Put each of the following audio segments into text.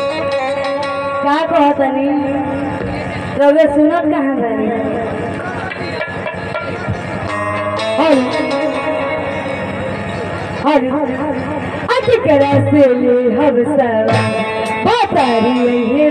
का कहा तनी रउआ सुनत कहाँ बानी? हर हर अच्छी तरह से हम सब बता रही है।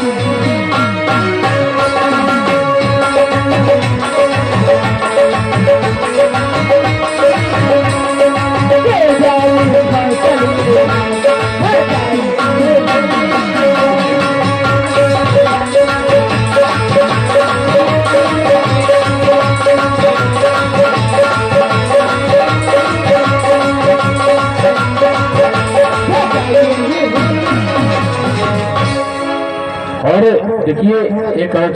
देखिए एक और